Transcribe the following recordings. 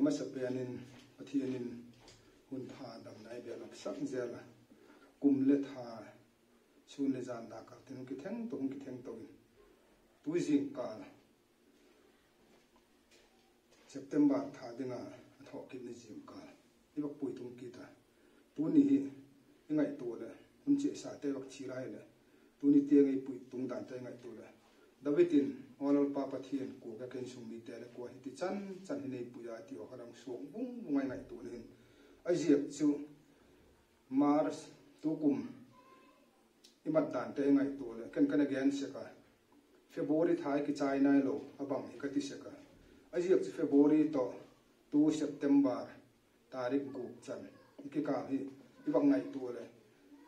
ama bát pianin pathianin hun tha dam nai be lak sak zela kum le tha chun le zan da ka tin ki theng to ki theng to tu jing ka september tha dinga tho ki ni riêng ka i bak pui tung ki ta tu ni hi ngai to le. Hun che sa te bak chi rai le tu ni te ngai pui tung dan te ngai to le. Tin onol papa pathian ko ka ken sum mi te le ko hiti chân chan chan hi nei puya ti o harang suang bung bungai ngai to le ai ziak chu mars tu kum imat dan te ngai to le ken kan again se ka february thai ki này nai lo abang ka ti se ka ai ziak chu february to 2 september tarik gu chan ki ka hi ibang ngai to le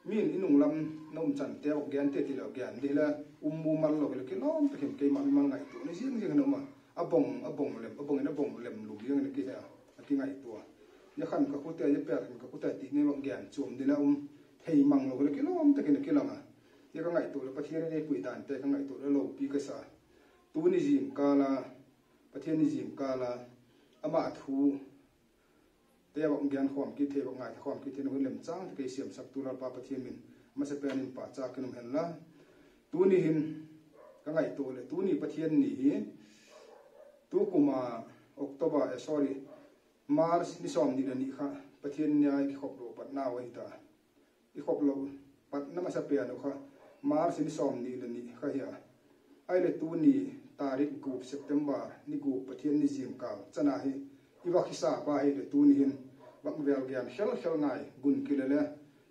min inung lam nom chan te ok gian te ti lo gian di la um mu mal lo ke lom pe kem ke ma ma ngai tu ni jing jing no ma abong abong lem abong na bong lem lu yang ne ki ha ki ngai to ya khan ka khote ya per ka khote ti ne ok gyan chum di la um thei mang lo ke lom te ke ni ki langa ya ka ngai tu le pathian ne pui dan te ka ngai tu le lo pi ka sa tu ni jim ka la pathian ni jim ka la ama thu te ya bang gyan khom ki the bang ngai khom ki the no lem chang ke siam sak tu la pa pathian min ma se pe in pa cha ke kanum hen la ตูนี่ห็นก็ไงตัวเลยตูนี่ประเทศนี้ตัวกูมาออกตบะเออสอรี่มาร์สนี่สอมนี่นะนี่ค่ะประเทศยนยายที่ขบโลปัดหน้าไว้ตาที่ขบโลปัดน้ำมาสเปียนนะค่ะมาร์สนี่สอมนี่นะนี่ค่ะเฮียไอเลตูนี่ตาริกกูปเซปเทมบาร์นี่กูประเทศนี่ยิมกาวจะน่าให้อีวักฮิสาไปเลตูนี่ห็นบักเวลเกียนเชลเชลไงกุนกิเลเล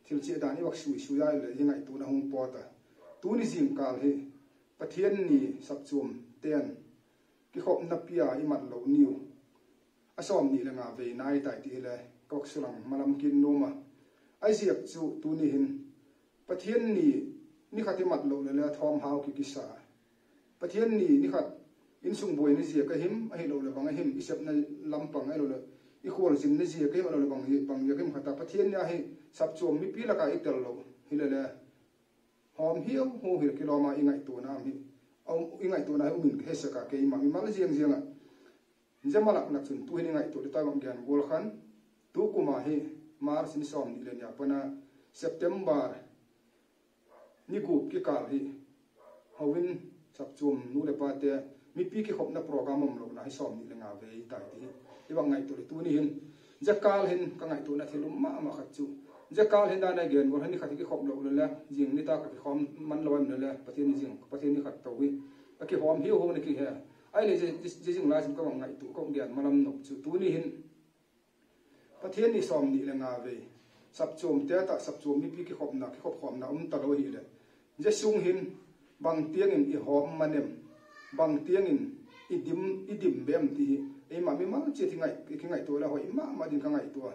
ทิลเจดานี่วักสุยสุยได้เลยยังไงตัวนะฮงปอตา tu ni jing kal hi pathian ni sap chum ten ki khop na pia i mat lo niu asom ni le nga ve nai tai ti le kok sulang malam kin no ma ai ziak chu tu ni hin pathian ni ni khati mat lo le le thom hau ki ki sa pathian ni ni khat in sung boy ni zia ka him a hi lo le bang a him isep na lampang a lo le i khol sim ni zia ka him a lo le bang hi bang ya kim khata pathian ya hi sap chom mi pi la ka itel lo hi le le hom hiu hu hi cái lo ma ingai tu na mi au ingai tu na hu min he sa ka ke ma mi mal jiang jiang a jama lak nak chun tu hi ngai tu ta bang gyan gol khan, tu ku mà hi mars ni som ni le nya pana september ni cái ki kal hi hawin sap chum nu le pa te. Mi pi ki khop na program om lo na hi som ni lenga ve ta ti i bang ngai tu tu ni hin jakal hin ka ngai tu na thilum ma ma khat chu jakal hin da na gen gol hani cái ki khop lo le jing đi ta ka khom man lo am le pathin ni jing pathin ni khat to wi ka ki hom hi ho ni ki he ai le je lai chúng sim ka ngày tụ công điện mà làm nok chu tu ni hin pathin ni som ni lenga ve sap chum te ta sap chum mi pi ki khop na ki khop khom na um ta đâu hi le je sung hin bang tiang in i hom manem bang tiang in điểm idim bem ti e ma mi ma che ti ngai cái ngày to là hoi ma mà din ka ngày to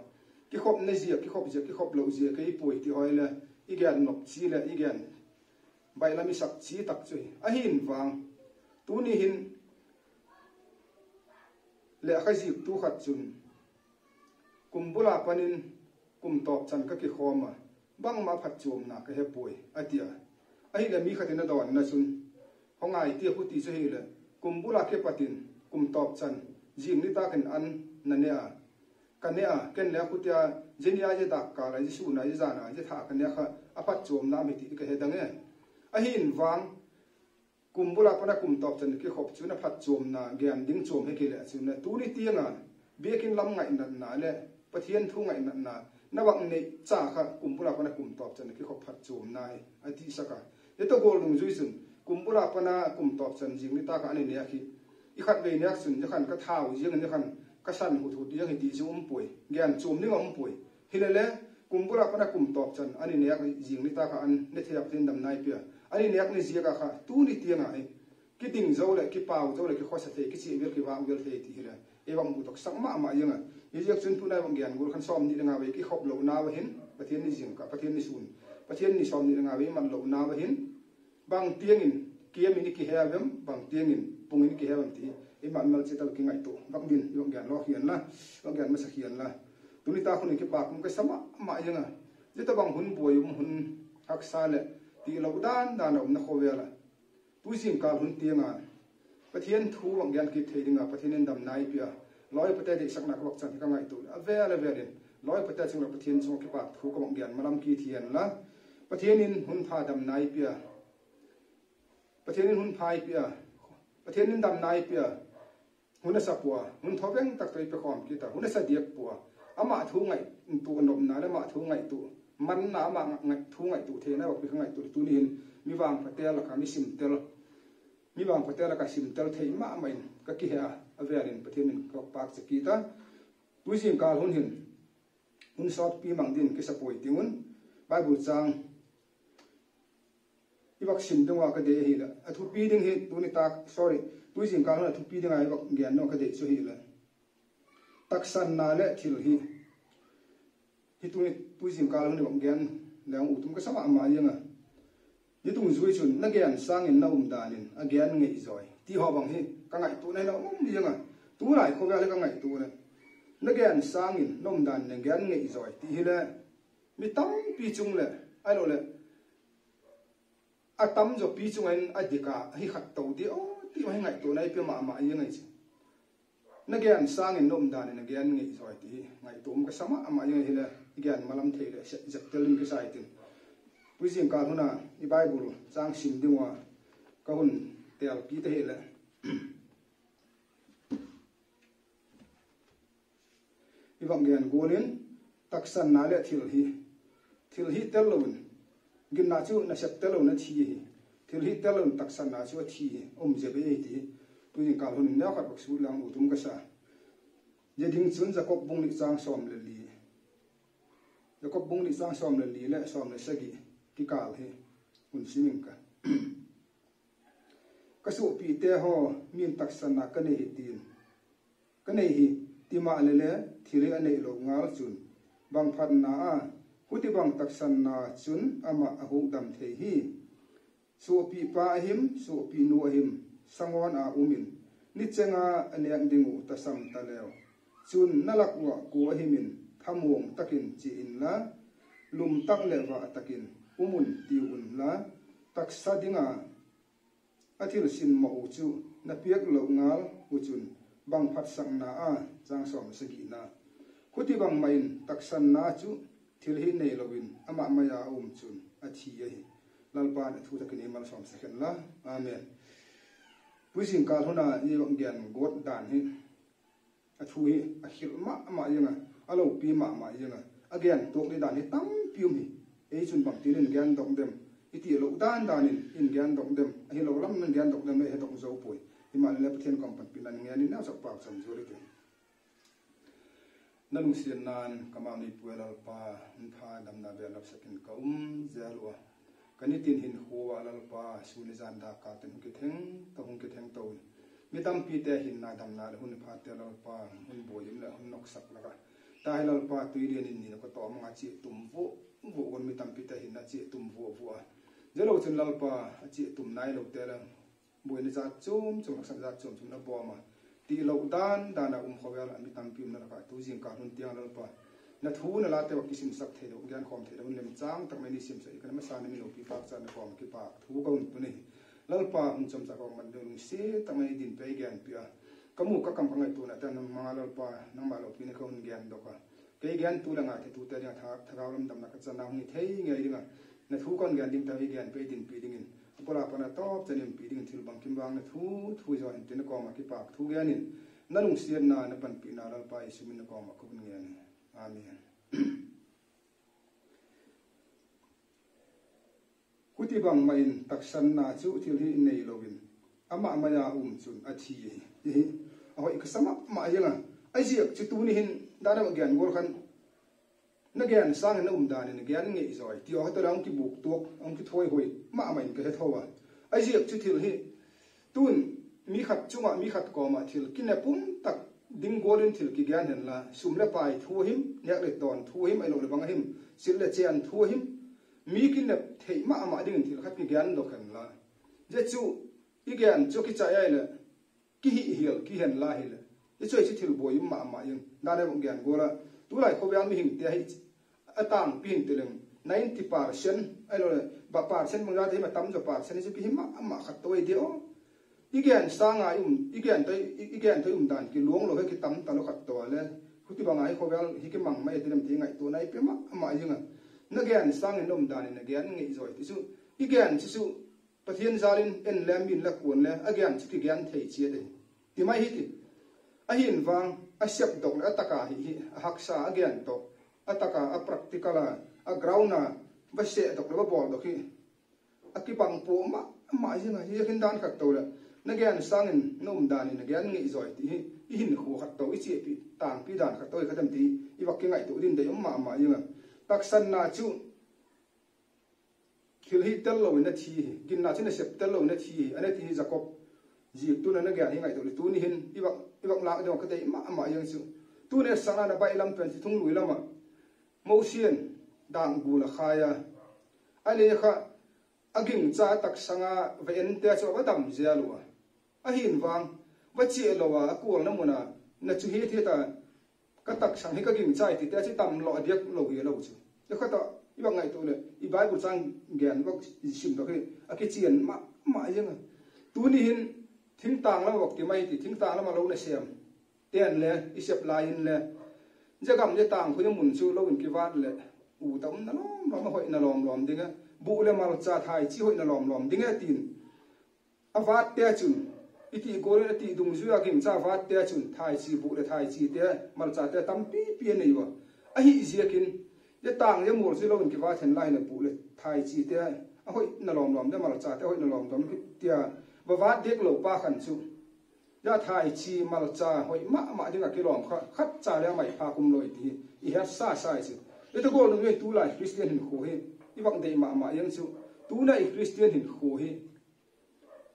ki khop ne zia ki khop zia ki khop lo zia ke bụi ti hoi là i gian nok chi là i gian bai là mình sak chi tak chui a hin wang tu ni hin le khai zi tu khat chun kumbula panin kum top chan ka ki khoma bang ma phat chum na ka he poi atia a hi le mi khatina dawn na chun hongai ti hu ti chu hi le kumbula ke patin kum top chan jing ni ta kan an na ne a à. กันเนี่ยกันเนี่ยคุณจะยินยาจจะตักกาอะไรจะชูนายจะจานาจะถ้ากันเนี่ยค่ะอภัตโจมน้ำหิติก็เหตุดังเงี้ยอหินวังกลุ่มบุรุษพนักกลุ่มตอบจนกี่ขบชวนอภัตโจมนาแกมดิ้งโจมให้กี่แหละชวนตูนี่เตียงอะเบี้ยกินลำไงนักหนาเลยประเทศทุ่งไงนักหนานวังในจ้าค่ะกลุ่มบุรุษพนักกลุ่มตอบจนกี่ขบพัดโจมนายอธิสักะเดี๋ยวตัวโกลุงจุยสุนกลุ่มบุรุษพนักกลุ่มตอบจนจริงนี่ตากันเนี่ยคิดอีขัดเวียนเนี่ยสุนจะขันก็เท้าเยี่ยงเนี่ยขัน san hu thu ti hi ti chu um pui gyan chum ni ngom pui hi le pana kum top chan ani ne jing ni ta ka an ne thep tin dam nai pia ani ne ni zia ka kha tu ni tianga ai. Ki ding zo le ki pau zo le ki khosa te ki chi vel ki wang vel te ti hi e wang mu tok sang ma ma yanga ye yak chun tu nai wang gyan gul khan som ni nga we ki khop lo na wa hin pathian ni jing ka pathian ni sun pathian ni som ni nga we man lo na wa hin bang tiangin kiam ini ki hewem bang tiangin pungin ki hewem ti e ma mal chital ki ngai tổ bak din yong gyan lo hian la lo gyan ma sa hian la tuni ta khuni ki pa kum ka sama ma yanga je ta bang hun học um hun thì sa le ti lo dan dan về na kho la tu jing ka hun tianga pathian thu wang gyan ki thei dinga pathian dam nai pia loi pate di sakna ko chan ka ngai tu a ve ala ve din loi pate chung la pathian chung ki pa thu ko mong gian malam ki thian la pathian in hun pha dam nai pia pathian in hun phai pia pathian in dam nai pia hun sa pua hun thobeng tak toi pe khom ki ta hun sa diak pua. Ama thu ngai tu nom na le ma thu ngai tu. Man na ma ngai thu ngai tu the na ba pi ngai tu tu ni mi wang patel la ka mi sim tel. Mi bang patel ka sim tel thei ma mai ka ki ha averin pathin ka pak se ki ta tuisin kal hun hin. Hun sot pi mang din ki sapoi tiun bible chang. Ibak sim dungwa ka de hi la. Athu pi ding hi, tu ni tak, sorry tuisin kal hun thu pi ding ai bak gian no ka de so hi la taksan na le thil hi hi tu ni tuisin kal hun bak gian lang utum ka sama ma yanga ni tung zui chun na gian sang in na um nên a gian ngei zoi ti ho bang hi ka ngai tu này nó um di nga tu lai ko ga le ka ngai tu na na gian sang in nom dan na gian ngei zoi ti hi le mi tam pi chung le ai lo le a tam zo pi chung anh a dika hi khat to đi o ti mai ngai tu nei pe ma ma yi ngai chi. Na gian sang in nom dan na gian ngei zoi ti. Ngai tu ka sama ma yi hi le gian malam thei le zak telin ka sai tin. Bây giờ cả huna, i bible trang sim đi wa ka hun tel thế te hele i vang gen golin taksan na le thil hi. Thil hi tel lo gin na chu na sep tel lo na thi hi. tilhi talam taksa nasiwa thi om jebe yeti tuji kalhun na ka paksu lang u tum ka sa je ding chun za kok bung ni chang som le li ya kok bung ni chang som le li le som le sagi ki kal he un simin ka ka su pi te ho min taksa na ka nei tin ka nei hi ti ma le le thire ane lo ngal chun bang phat na a huti bang taksan na chun ama ahung dam the hi suopi pa him ahim pi nu him sangon a umin. Ni chenga anek dingu ta sam ta leo. Chun nalak wa ku himin thamuang takin chi in la. Lum tak le wa takin. Umun ti un la. Taksa dinga. Athil sin ma u chu. Na piak lo ngal u chun. Bang phat sang na a. Chang som sagi na. Khuti bang main taksan na chu. Thil hi nei lovin ama maya um chun. Athi ye lalpa ne thu takin mal som sekhen la amen. Puisin kal huna ni bang gen god dan hi. A thu hi, a khil ma ma yena alo pi ma ma yena again, tok ni dan hi tam pium hi. Ei chun bang tin in gian dong dem. Iti lo dan dan in in gen dong dem. A hi lo lam men gen dong dem he dong zo pui. Hi ma le pathen kom pan pilan nge ni na sak pak sam zo le te na sian nan kama ni puel pa n dam na be sakin ka um kani tin hin huwa lal pa su ni zan da ka tin ki theng to hung ki theng to mi tam pi te hin na dam na le hun pha te lal pa hun boyim le hun nok sak la ka ta lal pa tu ri ni ko to ma chi tum vo vu gon mi tam pita hin na chi tum vu vu a zelo chen lal pa chi tum nai lo te lang boi ni za chum chum sak za chum chum na bo ma. Ti lo dan dan na um khowel mi tam pi um na ka tu jing ka hun tiang lal pa na thu na la te wa kisim sak the do, gyan khom the do, lem chang tak mai ni sim sai ikana ma san mi lo ki pak chan khom ki pak thu ka un tu ni. Lal pa um cham sa ko man do ni se tak mai din pe gyan pia. Kamu ka kam pangai tu na ta na ma lal pa na ma lo pi na ko un gyan do ka. Ke gyan tu la nga te tu te ya tha tha cao lắm đầm là cái chân nào ni thế nge đi mà nè thu kon gyan dim ta wi gyan pe din pi ding in. Bố là pana top chân in pi ding thil bang kim bang na thu thu jo hin tin nó có mà cái bạc thu gian in. Nó lùng xiên na nó pan pi na lal pa e isu min nó có mà cũng nghe amen. Kuti bang main taksan na chu thil hi nei lovin ama maya um chun a thi hi a hoi ka sama ma yanga ai ziak chu tu ni hin. Dana ma gian gol khan. Na gian sang na um dan na gian nge zoi. Ti ho ta rang ki buk tok ang ki thoi hoi. Ma mai ka he thowa ai chu thil hi. Tun, mi khat chunga mi khat ko ma thil. Ki tak ding golin thil ki gian hen la sum le pai thu him nek le ton thu him ai lo le bang him sil le chen thu him mi kin le thei ma ama ding thil khat ki gian lo khan la je chu i gian chu ki cha ai le ki hi hil ki hen la hil i choi chi thil boi ma ma yin na le bang gian gola tu lai ko biang mi hing te hi atang pin hing teleng 90% ai lo le ba percent mong ra te ma tam jo percent chi pi ma ma khat toi de o igen ai um igen tai igen tai um dan ki luang lo he ki tam ta lo khat to le khuti banga hi khogal hi ki mang mai tiram ti ngai to nai pe ma ma yinga na gen sang in um dan in gen ngai zoi ti su igen chi su pathian zalin en lem min la kun le again chi ki gen thei chi de ti mai hi ti a hin wang a siap dok le ataka hi hi haksa again to ataka a practical a ground na va se dok le ba bol dok hi a ki bang po ma ma yinga hi hin dan khat to le na sangin nom dani in ngi zoi ti hi hin khu khat to i chi pi tang pi dan khat to i khatam ti i wak ki ngai tu din dei ma ma yinga tak san na chu, khil hi tel lo na thi, gin na china sep tel lo na thi, ane ti jakob ji tu na na hi ngai tu tu ni hin i wak i wak la do ka te ma ma yang chu. Tu ne sana na bai lam pen ti thung lui lama. Mo sian dang gu la khaya ale kha, aging cha tak sanga, ve en te cho ba dam zia lua a hin wang va chi lo wa ku na muna à. na chu hi à, the ta ka tak sang hi ka ging chai ti ta chi tam lo diak lo hi lo chu ya kha ta i ba ngai to le i bai bu chang gen và sim do ke a ki chien ma ma yang tu ni hin thing tang la wak ti mai ti thing tang la ma lo na sem ten le i sep la in le ja gam khối tang khu mun chu lo in ki wat le u tam na lom ma ma hoi na lom lom dinga bu le mal cha thai, chi hoi na lom lom dinga tin. A wat te chun iti ko le ti dung zu ya king cha phát te chun thai chi, bu le thai chi te mal cha te tam pi pi nei wa a hi zia kin. Ye tang ye mur zu lo ki va then lai na bu le thai chi te. A hoi na lom lom de mal cha te hoi na lom dom ki tia. Va va dek lo pa khan chu. Ya thai chi mal cha hoi ma ma dinga ki lom kha, khat cha le mai pha kum loi ti. I ha sa sa chu le to go lu ye tu lai christian hin khu he. I wang de ma ma yang chu. Tu na christian hin khu he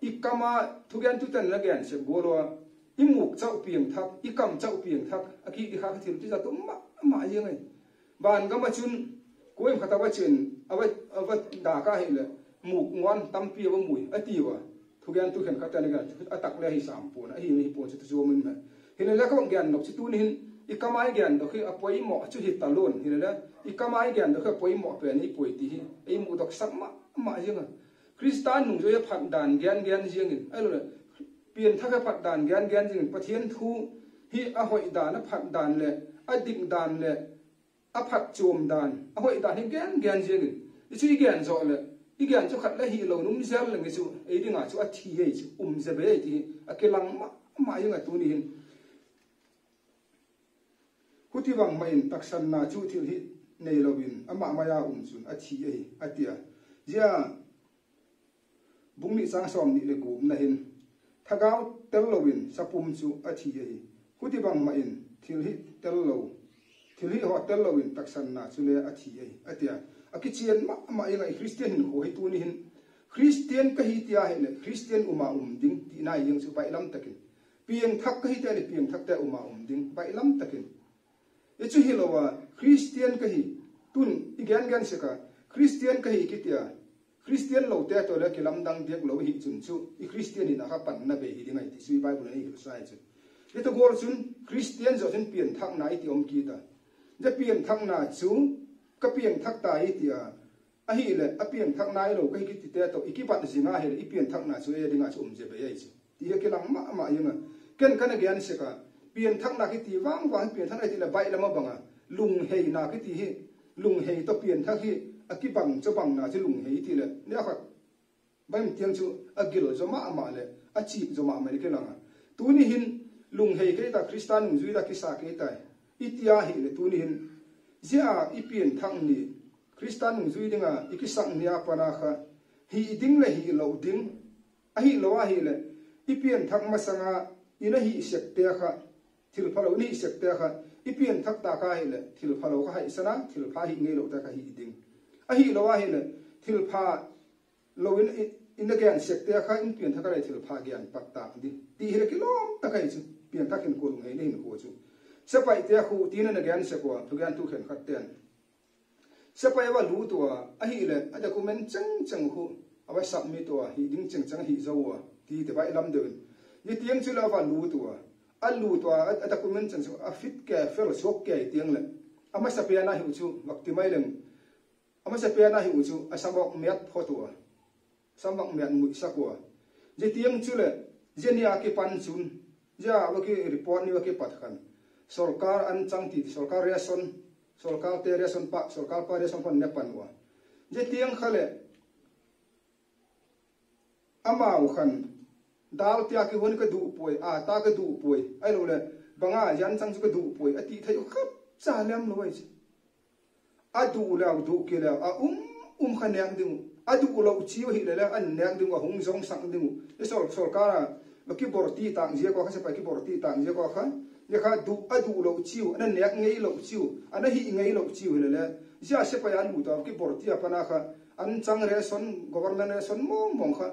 ikama thugen tu tan lagen se golo imuk chau piang thak, ikam chau piang thak. Aki ki khak thil ti za tum ma ma yengai ban gama chun, koim khata wa chen, awa awa da ka hi le. Muk ngon tam pi wa mui, ati wa. Thugen tu khen khata ne ga atak le hi sam pon a hi ni pon chu chu min ma hin le ka gyan nok chu tu ni hin. Ikamai gyan do khi apoi mo chu hi talon hin le ikamai gyan do khi apoi mo pe ni poi ti hi. Ei mu dok sak ma ma yeng ai Kristan nung zoya phat dan gyan gyan riêng in. Ai pian thaka phat dan gyan gyan riêng pathian thu, hi a hoi dan a phat dan le a dik dan le a phat chom dan. A hoi dan hi gyan gyan riêng in. Chu i gian zo le, i gyan chu khat la hi lo num zel le ngi chu ei dinga chu a thi hei chu um ze be ti a ke lang ma ma yanga tu ni hin. Huti wang ma in taksan na chu thil hi nei lovin ama maya um chun, a thi ei a tia zia bung ni sang som ni le gu na hin thagau tel lowin sapum chu a thi hi. Huti bang ma in thil hi tel lo thil hi ho tel lowin taksan na chu le a thi hi. Atia akichian ma ma e inga christian hin, ho hi tu ni hin. Christian ka hi tia he le christian uma um ding, ti na yang chu bai lam takin. Piang thak ka hi ta le piang thak ta uma um ding, bai lam takin. E chu hi lo wa, christian ka hi, tun igen gan se ka, christian ka hi kitia Christian lo te to le ki lam dang diak lo hi chun chu i Christian in ha pan na be hi dingai ti sui Bible nei hi sai chu le to gor chun Christian zo chen pian thak na i ti om ki ta. Je pian thak na chu ka pian thak ta i ti a a hi le a pian thak na i lo ka hi gì te to i ki pat zinga he i pian thak na chu e dinga chu um je be mà chu ti ke lam ma ma yunga ken kana gyan se ka pian thak na ki ti wang wang pian thak na ti la bai lama banga lung hei na ki ti hi lung hei to pian thak hi À, a ki bang cho bang na chi lung hei ti le ne khat bai tiang chu a gil zo ma ma le a chi zo ma ma le ke langa tu ni hin lung hei ke ta kristan lung zui da ki sa ke ta. Itia hi le tu ni hin. Zia i pian thang ni kristan lung zui à, dinga iki sang nia pa na kha. Hi ding le hi lo ding a hi lo a hi le i pian thang ma sanga ina hi sek te kha. Thil phalo ni sek te kha. I pian thak ta ka hi le thil phalo kha hi sana thil pha hi nge lo ta kha hi ding a hi lo wa hi le thil pha lo in in the gan sek te kha in pian thakare thil pha gyan pak ta di ti hi ki lom ta kai chu pian, takin ko ngai nei ko chu se pai te khu ti na gan se ko tu gan tu khen khat ten se pai wa lu tu a hi le a document chang chang khu a wa submit a hi, ding, chang chang, hi zo wa ti, te bai lam de ni, tiang chu la wa lu tu a a lu tu a a document chang, a, fit, ke, fel, sok, ke, tiang, le. Ama sa pia na hi chu wakti mai, leng. amase pena hi uchu asambok met photo sambak met mu sakwa je tiang chule je ni aki pan chun ja waki report ni waki patkan सरकार अन चंगती सरकार रेशन सरकार ते रेशन पा सरकार पा रेशन पा नेपन वा जे तियंग खले अमाउ खन दाल त्या के वन के दु पोय आ ता के दु पोय आइ लोले बंगा जन चंग के दु पोय अति थयो खप चालम लोय adu lem du la du ke la a um um khan yang ding adu du lo chi hi le la an yang ding wa hung jong sang ding e sor sor ka la ki bor ti tang je ko kha se pa ki bor ti tang je ko kha. Ye kha du, adu lo chi chiu an yang ngei lo chi chiu an hi ngei lo chiu le la ja se pa yan bu ta ki bor ti pa na kha. An chang re son, government re son mo mong kha.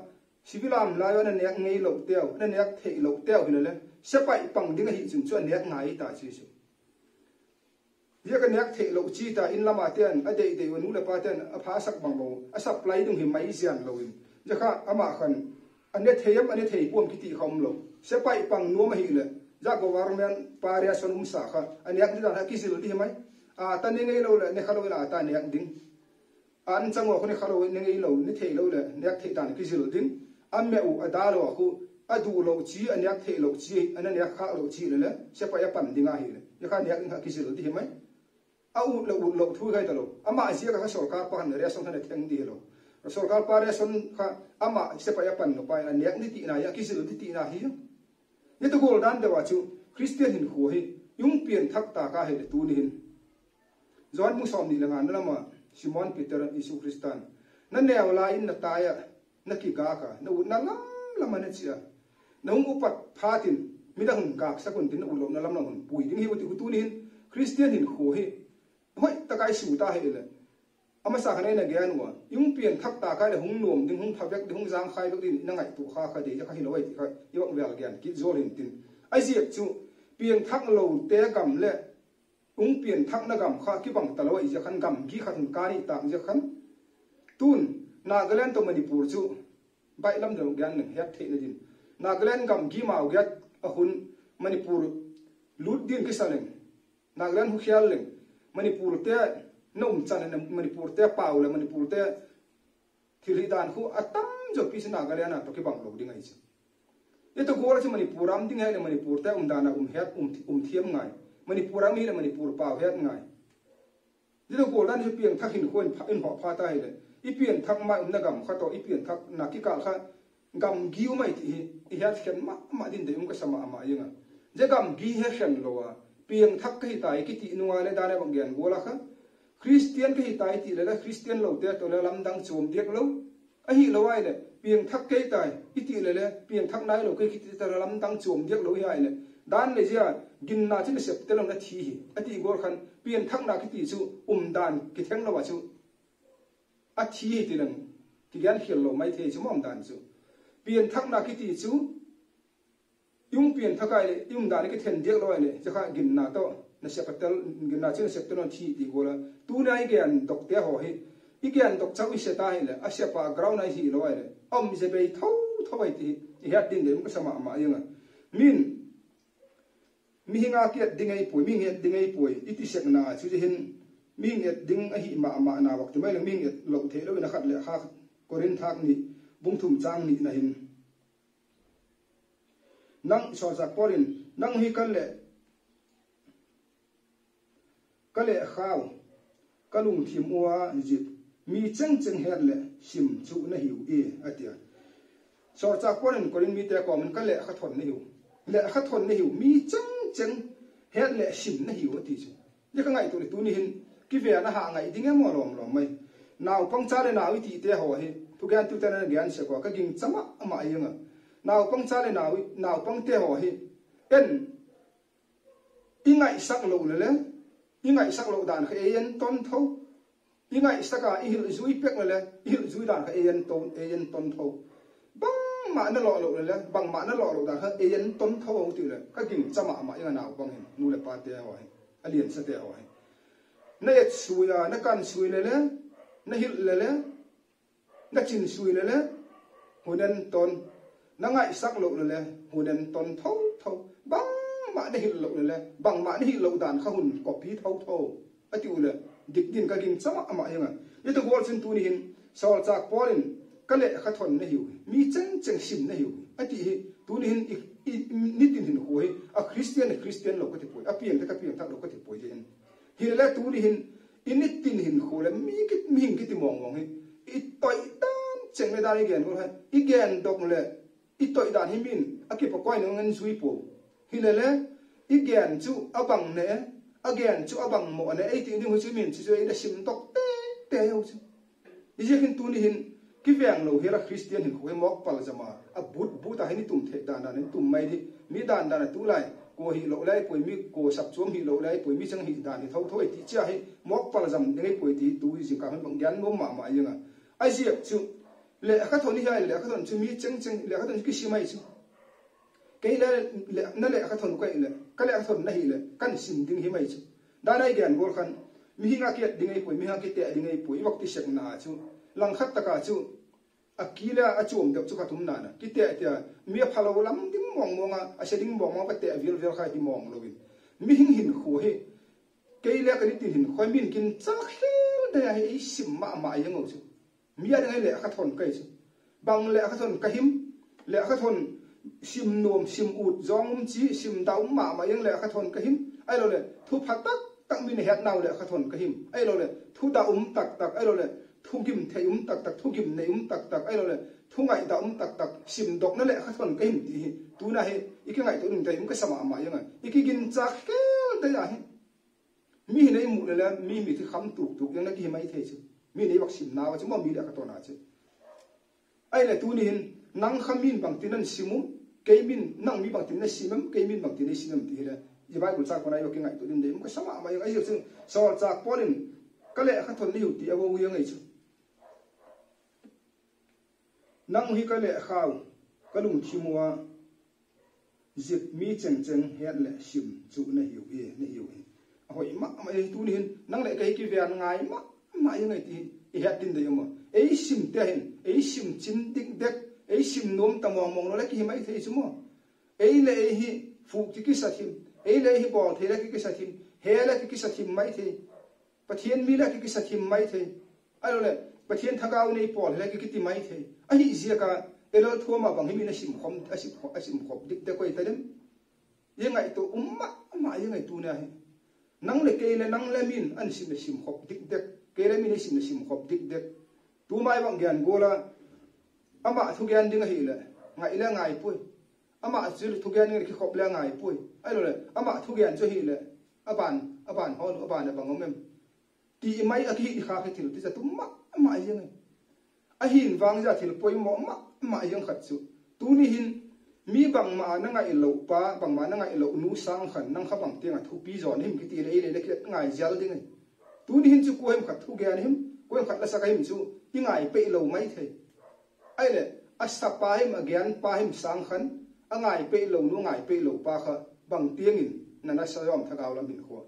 Sibilam la yo an yang ngei lo teo an yang thei lo teo hi la se pa pang ding hi chung chuan yang ngai ta chi su ye ka nek thể lo chi ta in lama ten a dei dei wanu le pa ten a pha sak bang lo a supply dung hi mai sian lo in ja kha ama khan an ne theyam an ne thei pom ki ti khom lo se pa pang no ma hi le men, government paria son um sa kha aniak ni da kisil ti mai a ta ne ngei lo le ne khalo la ta ne ding an chango ko ne khalo ne ngei lo ni thei lo le ne thei ta kisil ding am me u ada lo ku du lo chi aniak thei lo chi an ne kha lo chi le le se pa ya pan dinga hi le anh kha ne ka kisil ti mai a u lo ut lo thu gai ta lo ama sia ka sarkar pa han reason song ne theng di lo. Sarkar pa reason kha, ama se pa ya pan no pa aniak ni ti na, ya kisil ti ti na hi. Ni to gol dan de wa chu, christian hin khu hi, yung pian thak ta ka he tu ni hin. Zon mu som ni la langa na ma, simon peter isu christian. Na ne wala in na ta ya, na ki ga ka, na u na lam lam na chia na ung upat phatin mi da hun ka sa kun tin u lo na lam na hun pui ding hi u ti tu ni hin. Christian hin khu hi hoi ta kai su ta he le ama sa khane na gyan wa yung pian thak ta ka le hung nom ding hung phavek ding hung jang khai bek din na ngai tu kha kha de ya kha hi loi ti kha yong vel gyan ki zolin tin ai ziek chu pian thak lo te gam le ung pian thak na gam kha ki bang taloi ja khan gam gi khan ka ni ta ja khan tun nagaland to manipur chu bai lam do gyan ne ya the ne din nagaland gam gi mau gya ahun manipur lut din ki saleng nagaland hu khial leng manipur te nông chân nên manipur te pau là manipur te thì lý đàn khu atam cho pi sin naga lena to ki bang lo ding ai chi ye to gol chi manipur am ding hai le manipur te um dana um het um um thiam ngai manipur am hi le manipur pau het ngai ye to gol dan hi piang thak hin khoin in ho pha ta hai le i piang thak mai um na gam kha to i piang thak na ki ka kha gam giu mai ti hi het khen ma ma din de um ka sama ma yenga je gam gi he khen lo wa piang thak kai hitai ki ti nuwa le dane bang gen gola kha Christian, cái hitai ti là Christian lo te to le lam dang chum dek lo a hi lo ai le piang thak cái hitai ki ti le le piang thak nai lo cái ki ti ta lam dang chum dek lo hi le dan le ja gin na chin sep te lo na thi hi a ti gor khan piang thak na ki ti chu um dan ki theng lo wa chu a thi hi ti lang ti gan khil lo mai the chu mom dan chu piang thak na ki ti chu yung piang thakai le, yung dan ke then dek loi ne chakha gin na to, na se patel, gin na chen se ton thi ti gola tu nai ge an dok te ho hi i ge an dok chau se ta hi le, a se pa ground na hi loi le. Om se be thau thau ai ti i ha ding de ko sama ma yang min, mi hinga ke ding ai pui, mi nge ding ai pui, i ti se na chu hin. Mi nge ding a hi ma ma na wak tu mai le, mi nge lo the lo na khat le, ha, korin thak ni, bung thum chang ni na hin. Nang so za porin nang hi kan le ka le khaw ka lung thim wa jit mi cheng cheng her le sim chu na hiu e atia so cha korin korin mi te ko man ka le kha thon na hiu le kha thon na hiu mi cheng cheng her le sim na hiu ati chu ye ka ngai tu tu ni hin ki ve na ha ngai dinge mo lom lom mai naw pang cha le naw ti te ho he tu gan tu ta na gan se ko ka ging chama ama yanga nào pang cha le naw naw pang te ho he en ingai sak lo le le ingai sak lo dan khe yen ton tho ingai saka i hil zui pek le i hil zui dan khe yen ton yen ton tho bang ma na lo lo le bang ma na lo lo dan khe yen ton tho ho ti le ka ging chama ma inga nào bang hin nu le pa te ho hai alien sa te ho hai na yet suya na kan sui le le na hil le le na chin sui le le hunen ton nó ngại sắc lộ lên hồn nên tôn thâu thâu bằng mã đi hít lộ lên bằng mã đi hít lộ đàn khâu hồn có phí thâu thâu ấy tiêu lên địch điên cái kinh sao mà hiểu à. Như tôi gọi xin tu ni hin sau là lên, cái lệ khát thuần nó hiểu. Mi chân chân sim nó hiểu. Ấy thì tu ni hin nít tin hin hồi à christian christian lộ có thể bồi. À piền cái piền thằng lộ có thể bồi gì hiện là tu ni hin init tin hin hồi là mi cái mi cái tim mong mong ấy ít tội tam chẳng người ta đi ghen luôn hay đi ghen độc lệ ít tội đàn him bin a kịp quay nó ngân suy bù hi lê lê, ít gian chú a bằng nế, ác gian chú a bằng mộ nế, ấy tiếng tiếng hồ chí minh chú chú ấy đã xìm tóc tê tê hô chú i dê khinh tu ni hin ki veng lo là christian hình hin khoi mok pal jama Ác bút bút ta hin tum the dan hình tum mây đi. Mi dan dan tu lại cô hi lộ lấy bồi mi cô sập xuống hi lộ lấy bồi mi chẳng hi đàn thì thâu thôi, thì chia hi móc là jam ngay bồi thì tu hi gì cảm hơn bằng gian ngô mà mà như à ai gì chứ? Le ka thoni hai le ka thon chu mi chang chang le ka thon ki si mai chu cái là nó lệ cái thôn cái lệ cái lệ cái thôn này lệ căn xin đinh hi mai chu đã này gian gol khan mi hinga kiat ding ai pui mi ha kite ding ai pui wakti sek na chu lang khat taka chu akila achum deuh chu ka thum na na kite tia mi phalo lam ding mong monga a se ding mong mong ma te vil vil kha hi mong lovin mi hing hin khu he cái lệ cái tin hin khoi min kin chak hel da hi sim ma ma yang chu mi ya ding khát lệ cái thôn cái chu bang lệ cái thôn cái him lệ cái thôn sim nuông sim ut zong chi sim dau ma ma yang le kha thon ka him ai lo le thu phat tak tak min het naw le kha thon ka him ai lo le thu da um tak tak ai lo le thu gim thấy um tak tak thu gim ne um tak tak ai lo le thu ngai da um tak tak sim dok na le kha thon ka him ti tu na he iki ngai to ning dai um ka sama ma yang iki gin chak ke da ya he mi nei mu le mi mi thi kham tu tu yang na ki mai thế chu mi nei bak sim na chuma mi da ka to na chu ai le tu ni hin nang khamin bang tinan simu cái min nang mi bang tin na simam cái min bằng tin na simam ti là giờ bai của cha con này có cái ngày tụi đến một cái sama yo ai yo chứ sao cha polin cái lẽ khát thuần liu thì avo yêu ngày chứ nang hi cái lẽ khao cái lùng chi mua dịp mi cheng cheng het le sim chu na hiu ye na hiu ye hỏi ma mà tu ni hin nang le kai ki việc ngai ma mà yêu ngày thì hết tin đấy mà ấy sim tiền ấy sim chính định đẹp ấy sim nôm ta mong mong nó lấy cái mấy thế chứ mà ấy là ấy hi phụ cái cái sát him ấy là hi bỏ thế là cái cái sát him hè là cái cái sát him mấy thế bát thiên mi là cái cái sát him mấy thế ai rồi bát thiên thằng cao này bỏ là cái cái tim mấy thế ấy gì cả ấy là thua mà bằng hi mi là sim khom ấy sim khom ấy sim khom đích để quay tới dem yang ngày tu umma mà yang ngày tu này nang le cái là nang le min anh sim là sim khom đích đích cái là sim sim khop dik đích tu mai bang gian gola ama thu gian ding hi le ngai le ngai pui ama chu thu gian ngai ki khop le ngai pui ai lo le ama thu gian chu hi le aban aban hon aban abang mem ti mai a ki kha khi thil ti sa tu ma ma yang a hin wang ja thil poi mo ma ma yang khat chu tu ni hin mi bang ma na ngai lo pa bang ma na ngai lo nu sang khan nang kha bang tinga thu pi zon him ki ti le le le ki ngai jal ding tu ni hin chu ko hem khat thu gian him ko hem khat la sa ka him chu ti ngai pe lo mai thei ai le asa pa him again pa him sang khan angai pe lo nu ngai pe lo pa kha bằng tiếng in nana sa yom thagaw lam bin kho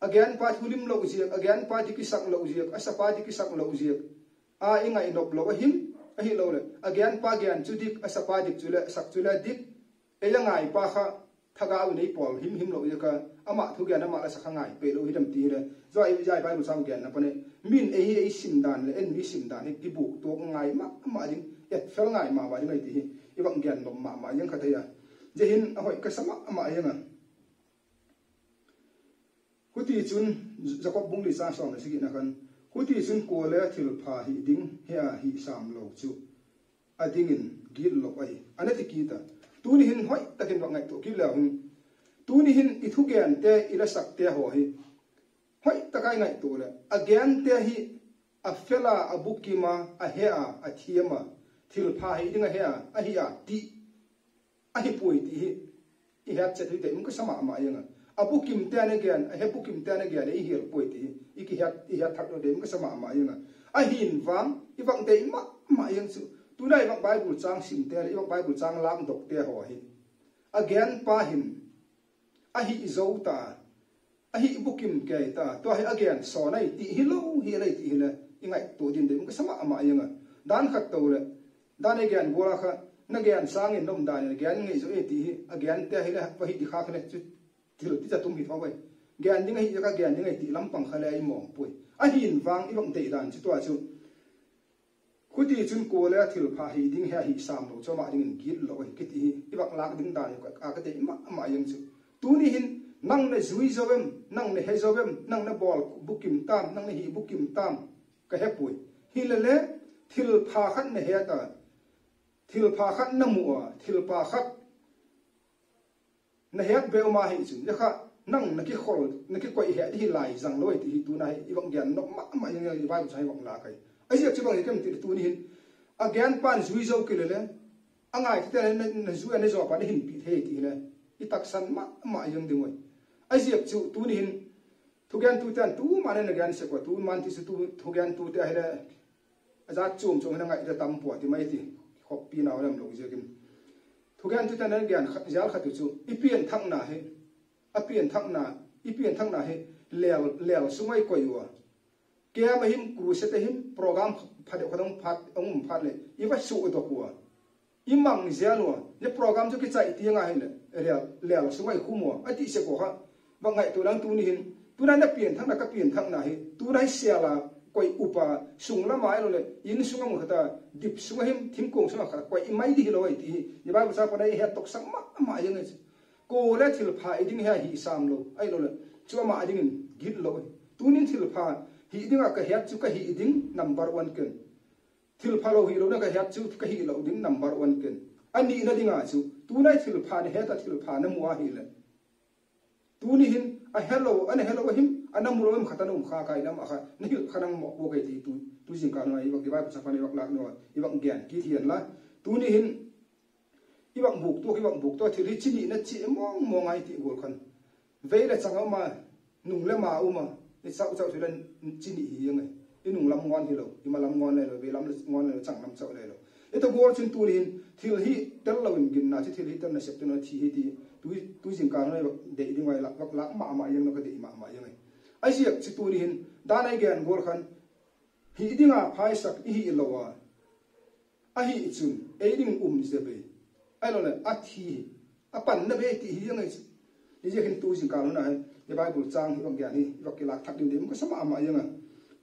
again, pa thulim lo ziak again, pa di ki sak lo ziak asa pa di ki sak lo ziak a ingai nop lo him a hi lo le again, pa gian chu dik asa pa dik chule sak chule dik eya ngai pa kha thagaw nei pol him him lo ka ama thu gian ama la sakha ngai pe lo hidam ti le zo ai jai bai mu sang gian na pane min e e sim dan le, en mi sim dan he ti bu to ngai ma ma jing et fel ngai ma ba ding ai ti hi. I bang gian lom ma ma jing kha thaya je hin a hoi ka sama ma yang a. Ti chun jakob bung li sa song le sigi na kan. Ku ti chun ko le thil pha hi ding he a hi sam lo chu. A ding in gil lo ai. Anati ki ta. Tu ni hin hoi takin wa ngai to ki la hung tu ni hin i thu gen te i la sak te ho hi hoi, takai nai tu le again te hi, a fela a buki ma, a he a a thiama thil pha hi dinga he a a hi a ti. A hi pui ti hi. I hat che thui te mung ka sama ma yanga a bukim te ne gen a he bukim te ne gen i hil pui ti i ki hat i hat thak no de mung ka sama ma yanga a hin wang i wang te, ma ma yang su. Tu nai wang bible chang sim te, i wang bible chang lam dok te ho hi again pa hin a hi zo ta. A hi bukim ke ta. To hi again so nai ti hi lo hi lai ti hi le ingai to din de ka sama ama yanga dan khat to le dan again bola kha na gian sang in nom dan gian ngai zo e ti hi again te hi le pa hi di kha khne chu ti lo ti cha tum hi thawai gian ding hi ka gian ding ti lam pang khale ai mong pui a hin wang i bang te dan chu to chu kuti chun ko le thil pha hi ding he hi sam lo cho ma ding gil lo hi kiti hi ibak lak ding dan ka ka te ma ma yang chu tuni hin nang na zui zovem nang na he zovem nang na bol bukim tam, nang na hi bukim tam. Ka he pui hi le le thil pha khat na he ta. Thil pha khat na mu thil pha khat na he be ma hi chu ya kha nang na ki khol, na ki koi he hi lai zang loi ti tu na hi. Ibang gian no ma ma ni ni bai chai wang la kai. Ai sia chibang kem ti tu ni hin. Again pan zui zo ki le le angai ti te na zu ne zo pa ni hin pi the ti le i tak san ma ma yang ding wai ai sia chu tu ni hin? Thu gan tu tan tu ma ne gan se ko tu, man ti su tu, thu gan tu te hele aza chum chum na ngai da tam po ti mai ti khop pi na lam lo je kim thu tu tan gan zal khatu chu i pian thang na he a pian thang na i pian thang na he lel lel sumai ko yuwa kia ma him cru sẽ tới him program phát được phat phát ông phát này. Ý phải sụ được của ý măng giá luôn cái program cho cái chạy tiếng ai này. Lèo lèo số mấy khu mùa. Ấy thì sẽ có ha và ngày tôi đang tu ni hin. Tu đang đã biển thằng đã các biển thằng này. Tôi đang xe là quay upa sung la mai rồi này. In sung một ta dip sung him, thím cùng sung khát quay mai đi rồi thì, như vậy sao Đây này hết tóc sắc mà mà như này cô lấy thil phai đi nghe hi sam lo ai rồi chúa mà đi git lo tu nín thil phai hi dinga ka hiat chu ka hi ding number 1 ken thil phalo hi lo na ka hiat chu ka hi lo din number 1 ken ani na dinga chu tu nai thil pha ne heta thil pha na muwa hi le tu ni hin a hello an hello him anam ro em khatan um kha kai nam kha ni khanang mo bo ke ti tu tu jing ka no i wak dibai sa pa ni wak lak no i wak gian ki thian la tu ni hin i wak buk tu i wak buk to thi ri chi ni na chi mong mong ai ti gol khan ve la chang ma nung le ma uma ni sa u chau thì lên chi ni hi ngai i nung lam ngon hi lo nhưng mà lam ngon này lo be lam ngon này chang lam chau le lo e to gor chin tu rin thil hi tel lo in gin na chi thil hi tel na sep tu no thi hi ti tu tu jing ka no de ding wai lak lak lak ma ma yang no ka de ma ma yang ai ai siak chi tu rin da nai gen gor khan hi dinga phai sak i hi lo wa a hi chun e ding um je be ai lo le a thi, a pan na be ti hi yang ai ni je hin tu jing ka no na ye bible chang hi bang ni ro ki lak thak có dim ko sama ma này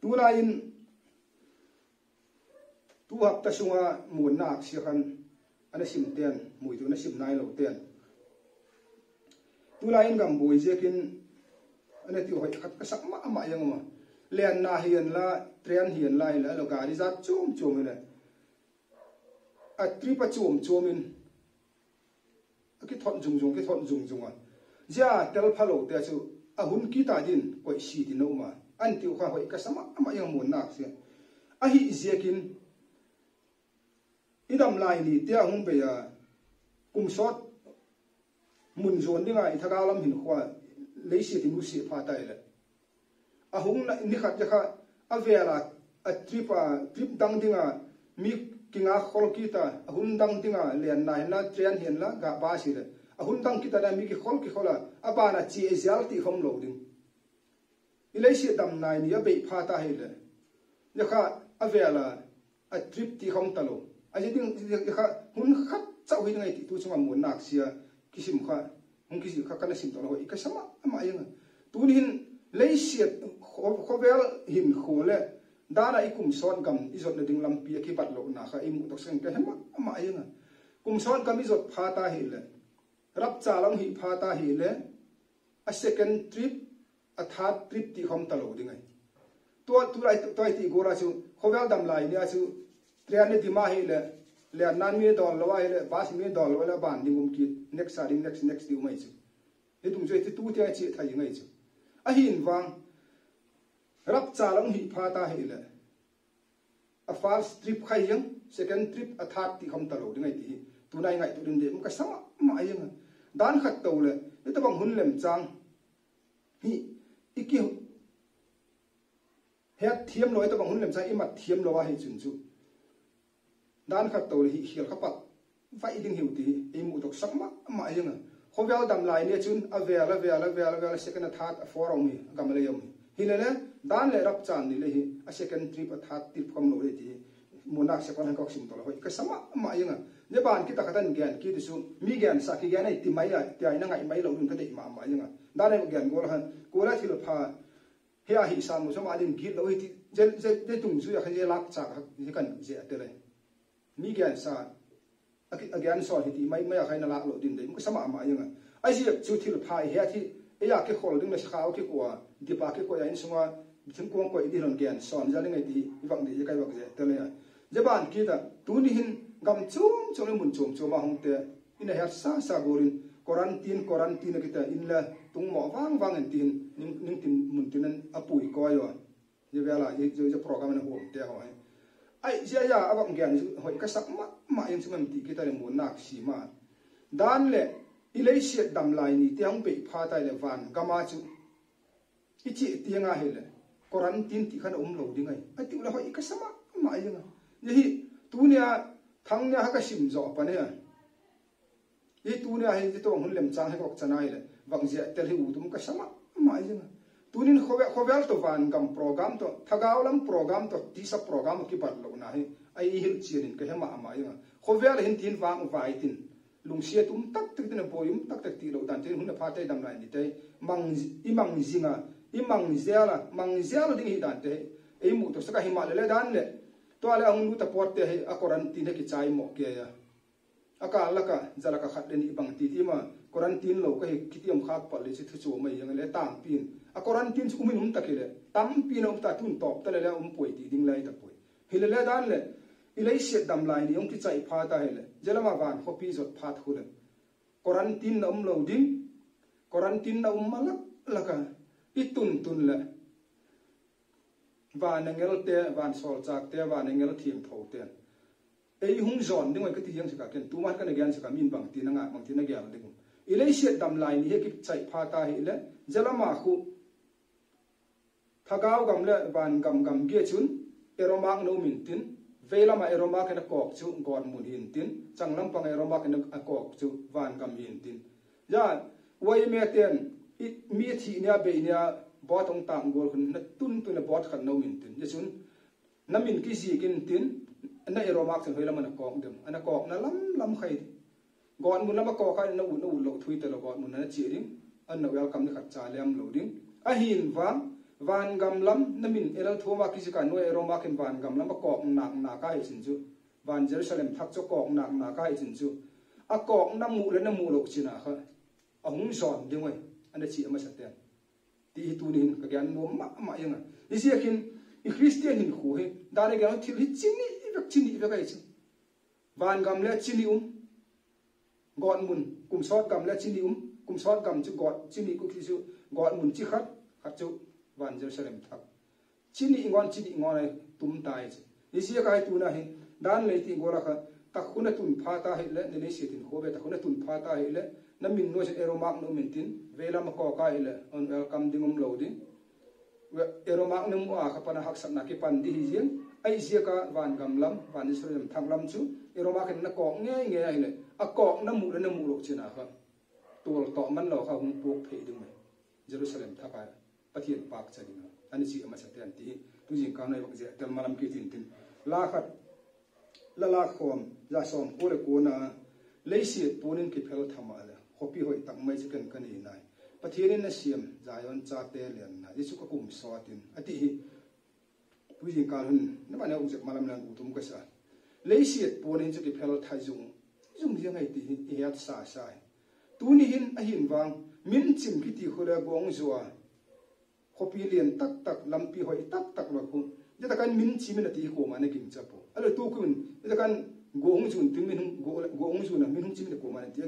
tu la in tu hak ta sunga mun nak si khan ana sim ten, mui tu na sim nai lo ten. Tu la in gam boi je kin. Ana ti hoi khat ka sak ma ma yang ma. Len na hian la tren hian lai la, lo ga ri zat chum chum ne a tri pa chum chum in cái thọn dùng dùng cái thọn dùng dùng à giờ tel phalo te chu ahun ki ta din koi si din no ma an tiu kha hoi ka sama, ama yang mun nak se a hi zekin. Idam lai ni te về à cùng kum sot, mun zon dinga i thaga lam hình khwa lấy xe thì mua xe pha tay lại à hôm nay ni khát chắc à về là à trip à trip đăng tiếng à mi kinh à khol kĩ ta à hôm đăng tiếng à liền này hiện là train hiện là gà ba xe rồi. à hôm đăng kĩ ta là mi cái khol kĩ khổ là à ba na chi ấy giờ thì không lâu đinh lấy si dam nai ni a phá pha ta rồi. le. Ya kha a vela a trip ti khom ta lo a ji ding ya kha hun khat chau hi ngai ti tu chunga mun nak sia. Kisim kha, hun kisi kha kana sim to lo i ka sama, ama yang tu ni hin le si kho vel hin kho le. Là ikum son gam izot na ding làm pi khi bật lo na kha. Im tok sen ka hema, ama Cùng kum son ý izot pha ta hết rồi. rap cha lang hi pha ta hết rồi. a second trip a third trip ti khom ta lo ding ai to tu rai to ti gora chu khovel dam lai ni a chu trian ni ti ma hi le le nan mi dol lo ai le, bas mi dol lo le ban ding um ki, next sa ding, next next di mai chu he tum choi ti tu ti chi thai ngai chu a hin wang, rap cha long hi pha ta hi le. A first trip khai yang second trip a third ti khom ta lo ding ti tu nai ngai tu din de ka sa ma yang dan khat to le, ni to bang hun lem chang, hi iki he thiam loi to bảo hun lem chang i mat thiam lo wa hi chun chu dan khat to le hi hial khapat vai ding hiu ti e mu tok sak ma ma yang ho vel dam lai ne chun a ve la ve la ve la ve la second third four om mi gam le yom hi le le dan le rap chan ni le hi a second trip a third trip khom lo le ti mu nak se kon han kok sim to lo hi ka sama ma yang ne ban kita katan gian ki su, mi gian sa ki gian ai ti mai ai ti ai na ngai mai lo dun ka dei ma ma đa da ne gian gol han ko la thil pha, he hi sam so ma din gil lo thì je je je tung zu ya khe lak cha hi kan je te le. Mi gian sa again so hi ti mai mai khai na lak lo din dei, mu sama ma yanga ai ji chu thil pha, he thi e ya ke khol ding na khaw ke kwa, di pa ke ko ya in sunga thing ko ko i ron gyan son ja lengai ti wang ni kai wak je te le je ban ki da tu ni hin gam chung chung mun chung chung ma hong te ina her sa sa gorin quarantine cái kita in la tung mo wang wang en tin. Ning ning tin mun tin an apui ko yo ye vela ye je je program na hom te ho ai je ya awak gyan hoi ka sak ma ma yin chum ti kita le mun nak si ma dan le ilei siat dam lai ni tiang pe pha tai le van gama chu ichi tianga hele quarantine ti khan um lo ding ai ai ti la hoi ka sama ma yin ye hi tu nia thang nia ha ka sim zo pa ne i tu ne ai trang to hun lem chang he kok chanai le wang cái tel hi mãi tum ka sama ma yin tunin khovel khovel to van gam program to thagaw làm program to đi sa program ki par lo na hi ai hil chirin ka hema ma yin khovel hin tin wang vai tin lung sia tum tak tak tin boyum tak tak ti lo dan tin hun pha te dam lai ni te mang i mang zinga i mang zela mang zela ding hi dan te ei mu to saka hi ma le dan le तो अल अंग पोटे अकोर तीन की चाय मोके अका अलग जलक खाते इबंग तीम कोरन तीन लो कहीं खितिम खा पल मैंगे तम पीन अकोर तीन से उमीन तकीरें तम पीन तुम टॉप तले पोई तीदी हिले दानले इले से दम लाइन यम की चाय फा तहले जेलमा बान हॉपी जो फा थे कोर तीन उम लौदी कोर तीन उम अलग इतुन तुन van ngel te van sol chak te van ngel thim tho te ei hung zon ding cái tiang sa ken tu man kan gyan sa min bang tin nga bang tin gyal ding ilai siat dam lai ni he ki chai pha ta hi le jalama khu. Thagaw gam le ban gam gam ge chun eromak no min tin velama eromak na kok chu god mun hin tin changlam pang eromak na kok chu van gam hin tin ya wai me ten mi thi nya be nya bó tông tạm gồm khẩn nát tun tun là bó khẩn nâu mình tin. Dạ Như sun nắm mình cái gì kinh tin anh ấy rồi mặc thì hơi lắm anh cọp đầm anh cọp nó lắm lắm khay gọn muốn lắm cọp khay nó uốn nó uốn lộ thui từ là gọn muốn nó chỉ đi. Anh nó yêu cầm nó khát trà lem lộ đi. À hiền vang van gam lắm, nắm mình elo thua mặc cái gì cả nuôi rồi mặc em van gam lắm cọp nặng nặng cái gì chứ van Jerusalem thắc cho cọp nặng nặng cái gì chứ à cọp năm mù lên năm mù lộ chỉ nào không ông giòn đi ngoài, anh ấy chỉ mà sạch tiền ti tu ni ka gyan nom ma ma yang ni sia kin i christian hin khu he dane ga thil hi chini vek chini vek ai chu van gam le chini um. God mun kum sot gam le chini um. Kum sot gam chu god chini ku ki chu god mun chi khat khat chu van jerusalem thak chini ngon chini ngon ai tum tai chu ni sia kai tu na hi dan le ti gora kha ta khuna tun pha ta he le ne ne si tin khobe be ta khuna tun pha ta he le na min no se eromak no min tin vela ma ko ka ile on welcome dingum lo din eromak num a kha pana hak sak na ki pan di hi jin ai zia ka van gam lam van israel thang lam chu iroma kan na ko nge nge ai le a ko na mu na mu lo china kha tol to man lo kha hum pok phe ding mai jerusalem tha pa pathian pak cha ding ani chi ama cha ten ti tu jing ka nai bak je tel malam ki tin tin la khat la la khom ya som ko le ko na. Lấy le nên tunin ki thầm thama la hopi hoi tak mai chi kan kan ni nai pathian na siam zayon cha te lian na isu ka kum so tin ati hi puji yin ka hun na ma na u malam lang utum ka sa le siat pon hin chu ki phel thai jung jung yang ai ti hi ya sa sa tu ni hin a hin wang min chim ki ti khula gong zuwa khopi lian tak tak lampi hoi tak tak lo khu ya ta kan min chi min ti ko ma ne king cha po ala tu kun ya kan gong chun tin min gong chun na min chi min ko ma ne ti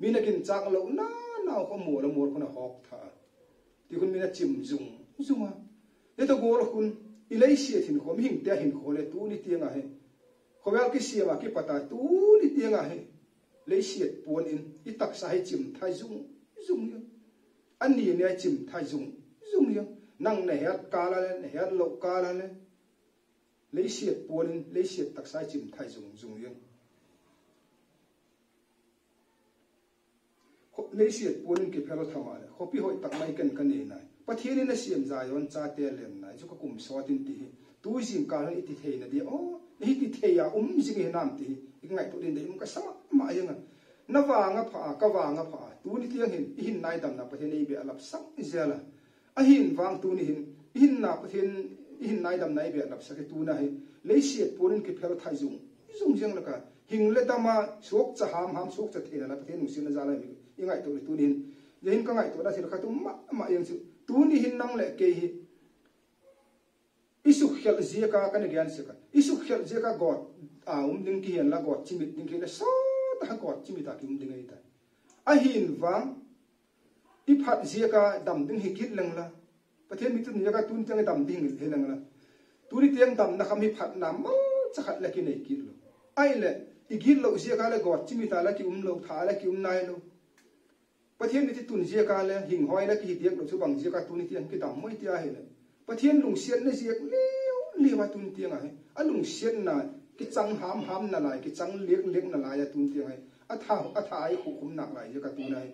king cha po min na kin chak lo, na na, ko mo lo mo ko na hok tha. Ti kun min na chim jung zunga ya ta lấy lo kun ilai hình thin hình hing te hin khole, tu ni tianga biết khowel ki sia ma ki pata, tu ni tianga lấy sia buồn in, i tak sa chìm chim dung dung ya. An ni ne chim thai dung dung ya. Nang ne hat kala le, ne hat lo kala le. Lấy sia buồn in lấy sia tắc sa chìm thai dung dung ya. Lấy siết buồn kịp phải lo thầm à copy hội tặng mai cần cần nền này bắt thiên nên là xiêm dài vẫn cha tiền liền này cho các cùng so tin tì túi xiêm cả nó ít thề này đi ô ít thề à um gì cái nam tì ngày tôi đến đấy cũng cái sama mà ấy ngang nó vàng ngập phá cá vàng ngập phá tu ni tiếng hình hin. Nay tầm nạp thiên này bị lập sắc giờ là à hin vàng túi hình hình hin nạp thiên hình nay tầm này bị lập sắc cái túi này hin lấy siết buồn kịp phải lo thay dùng dùng riêng là cả hình lệ tama suốt cha ham ham suốt cha thề là thiên nụ xin ra lại ingai to tu nin ye hin ka ngai to da sir kha tu ma ma yang chu tu ni hin nang le ke hi. Isu khel zia ka kan gyan se ka isu khel zia ka god a um ding ki hen la god chimit ding ki la so ta god chimit ta ki um ding ai ta. A hin wang i phat zia ka dam ding hi kit leng la. Pathian mi tu ni ka tun tang dam ding hi leng la. Tu ni tiang dam na kham hi phat na ma cha khat la ki nei kit lo ai le i gil lo zia ka le god chimit ta la ki um lo tha la ki um nai lo pathian ni ti tun zia ka le hing hoi la ki tiak lo chu bang zia ka tu ni an ki dam moi tia hi le pathian lung siat na ziak liu wa tun ti nga he a lung sian na ki chang ham ham na lai ki chang liek liek na lai ya tun ti nga he a tha a tha ai khu khum nak lai zia ka tu nai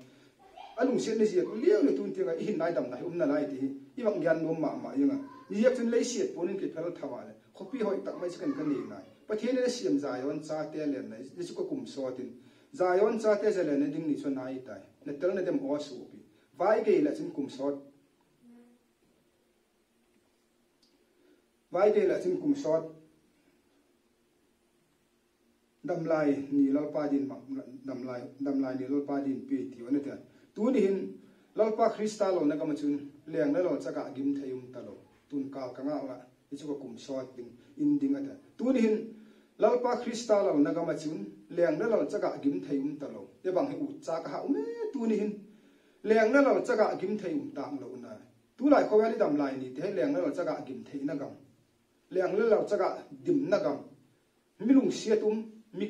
a lung sian na zia liu le tun ti nga hin nai dam nai um na lai ti i wang yan nom ma ma yanga ni yak chun lei siat ponin ki phel thawa le khopi hoi tak mai chikan kan ni nai pathian ne siam zai on cha te len nai ni chu ko kum so tin Zion cha te zele ne ding ni chu nai tai. Ne tel ne dem o su pi vai ge la chin kum sot. Vai ge la chin kum sot. Dam lai ni lal pa din ma dam lai dam lai ni lal pa din pi ti one ta tu ni hin, lal pa kristal lo na kam chun leng na lo cha ka gim thayum ta lo. Tun ka ka nga la ichu chu ko kum sot ding, in ding ata tu ni hin, lal pa kristal lo na kam chun leng na lo chaka gim thayum ta lo te bang hi u cha ka ha me tu ni hin leng na lo chaka gim thayum ta lo na tu lai ko wa dam lai ni te leng na lo chaka gim thei na gam leng na lau chaka dim na gam mi lung sia tum mi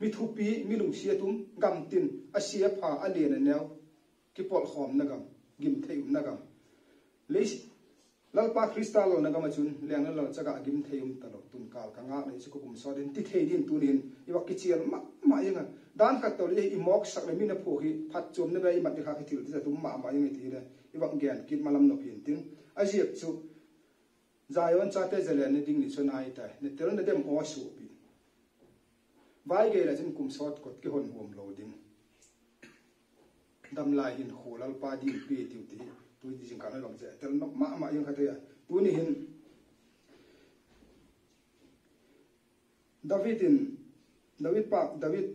mi thu pi mi lung sia tum gam tin a sia pha a le na neo ki pol khom na gam gim thei na gam le lalpa kristal lo gam chun leng le lau chaka agim thei talo tun kal kanga le chu kum so din ti thei din tunin iwa kichial ma ma yanga dan khat to le i mok sak le mina pho hi, phat chum na ba i mat kha ki til ta tum ma ma yanga ti le iwa gen kit malam no pin tin. Ajiep chu zayon cha te zele ne ding ni chona ai tai ne tel ne dem o su pi vai ge la chim kum sot kot ki hon hom lo din dam lai hin kholal pa din pi ti ti. tu di jing kana longche tel nok ma ma yung khatu ya tu ni hin david in david pa david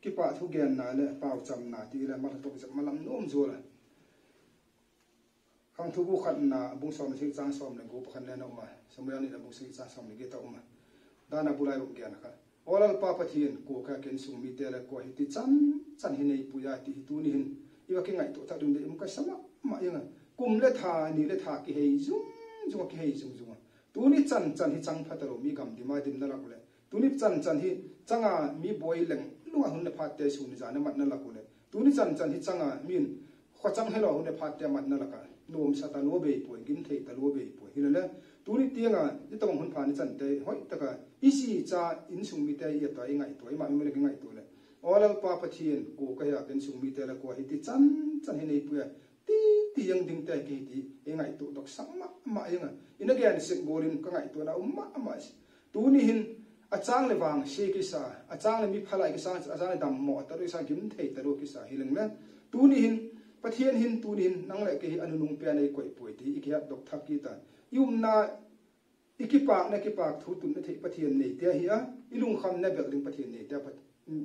ki pa thu gen na le pa cham na ti la ma to cham ma lam nom zo la khang thu bu khat na bung som sik chang som le go khan na no ma samya ni la bung sik chang som le, ge ta ma da na bu lai bu gen kha olal pa pa thin ko ka ken sum mi te la ko hi ti chan, chan hi nei pu ya ti tu ni hin iwa ki ngai to ta dun de um ka sama ma yang kum le tha ni le tha ki hei zum zum ki hei zum zum tu ni chan chan hi chang pha ta ro mi gam di ma dim na la ko le tu ni chan chan hi changa mi boi leng lu hun le pha te su ni ja na mat na la ko le tu ni chan chan hi changa min kho chang hello hun le pha te mat na la ka nom sa ta no be po gin thei ta lo be po hi le tu tuni tienga ni tawang hun pha ni chan te hoi ta ka isi cha in sung mi te ya to ngai to ma mi le ngai to le olal pa pa thien ko ka ya ken sung mi te la ko hi ti chan chan hi nei pu ya ti ti yang ding te ki ti e ngai tu dok sang ma ma e yang ina ge an sik bolin ka ngai tu na um ma ma e tu ni hin, a chang le wang she ki sa, a chang le mi phalai ki sa, a chang le dam mo ta ro sa gim thei ta ro ki sa, hi leng le tu ni hin pathian hin, tu ni hin, nang le ke hi anu nung pe nei koi pui ti, i dok thak ki ta. Yum na ikipak na kipak thu tun na thei pathian nei te hi a. Ilung kham na bel ding pathian nei te pat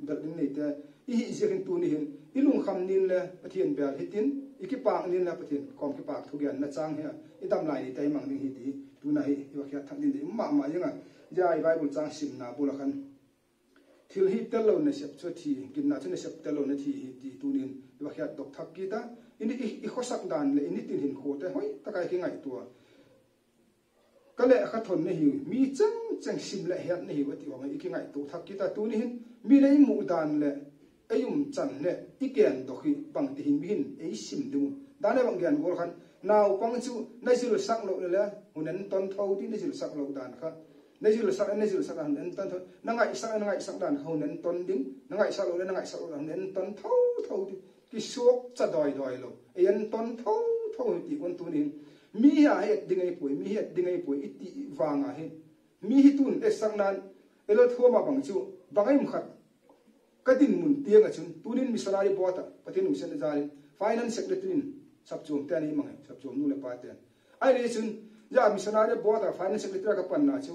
bel ding nei te i hi zia zirin tu ni hin i lung kham nin le pathian bel hitin i ki pak nin la pathian kom ki pak thu gen na chang he i dam lai ni te mang ning hi ti tu na hi i wa khya thak din de ma ma yanga ja i bible chang sim na bula khan thil hi tel lo na sep cho thi kin na chune sep tel lo na thi hi ti tu nin i wa khya dok thak ki ta. Ini i khosak dan le ini tin hin kho te hoi takai ki ngai tua cái lệ khát thôn này hiểu mi chân chân sim lệ hiện này hiểu vậy thì họ nghĩ cái ngày tụ thắc ta tu này mi lấy mũ đàn lệ ấy dùng chân lệ ý kiến đó khi bằng thì hình hình ấy sim đúng đàn này bằng kiến của khăn nào bằng chú nay chỉ là sắc lộ lệ hồn nên tôn thâu đi nay chỉ là sắc lộ đàn khác. Nay chỉ là sắc nay chỉ là sắc đàn nên tôn thâu. Năng ngại sắc năng ngại sắc đàn hồn nên tôn đứng, năng ngại sắc lộ năng ngại sắc lộ đàn nên tôn thâu thâu đi. Cái suốt chặt đòi đòi lộ ấy tôn thâu thâu thì quân tu này mi hi a het dingai pui, mi he dingai pui iti wanga he mi hi tun e sangnan elo thoma bang chu bangai mkhat kadin mun tianga chun, tunin missionary bota patin mission jari finance secretary sab chom te ani mang sab chom nu le pa te ai re chun, ja missionary board of finance secretary ka pan na chu.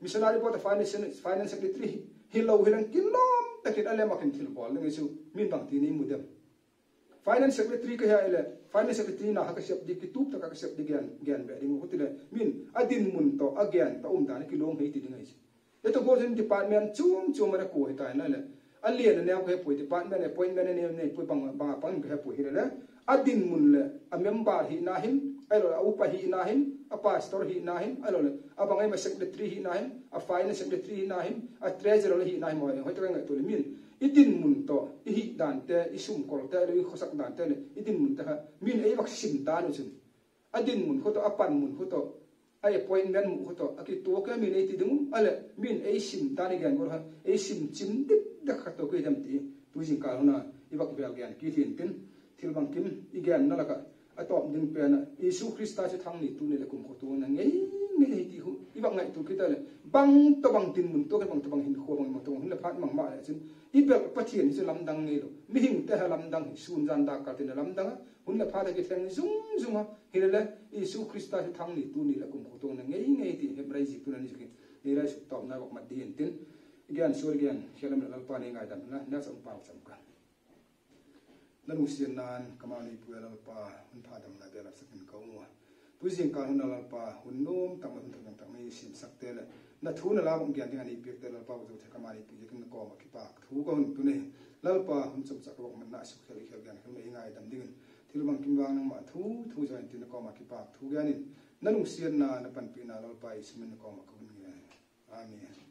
Missionary board of finance finance secretary hi lo hilang kilom takin ale makin thil bol ngai chu. Min bang ti ni mudem finance secretary ka ya ele finance secretary na ha ka sep di ki tup ta ka sep di gian gian be ding ko ti le min adin mun to again ta um ta ni kilom hei ti ding ai eto go jin department chung chung ma ko ta na le alien ne ko pui department appointment ne ne pui bang bang pang ke pui hi le adin mun le a member hi na him alo, a upa hi na hin a pastor hi na hin alo le, a bangai ma secretary hi na hin a finance secretary hi na hin a treasurer hi na hin mo hoi to ngai to le min itin mun to, i hi dan te, i sum kol te le khosak dan te le itin mun ta min ei bak sim ta no chun adin mun khoto to apan mun khoto to ai appointment mu khoto to aki to ka min ei ti dung ale min ei sim ta ni gan gor ha ei sim chim dik da kha to ko jam ti. Tu jing ka na ibak bel gan ki thin tin, thil bang kim i gan na la ka atop ding pe na isu krista che thang ni tu ne le kum ko tu na ngei ngei ti hu i bang ngai tu kita le bang to bang tin mun to ke bang to bang hin kho bang ma to hin le phat mang ma le chin i be pathian ni lam dang ngai lo mi hing te ha lam dang sun jan da ka tin lam dang hun le phat ke thang zung zung ha hi le isu krista che thang ni tu ni le kum ko tu na ngei ngei ti he brai ji tu na ni ki ni ra su top na bak ma din tin again so again helam la pa ni ngai dam na na sam pa sam la nu sin nan kamani pu la pa hun pha dam la be sakin ka wa pu ka hun la pa hun nom tam hun tam tam mi sim sak te la na thu na la gom gyan ani pe te la pa ko te kamani pu kin ko ma ki pa thu ko hun tu ne la pa hun chum chak rok man na su khel khel gyan kham ngai dam ding thil bang kim bang ma thu thu jan tin ko ma ki pa thu gyan ni na nu sin na na pan pi na la pa ismin ko ma ko ni amen.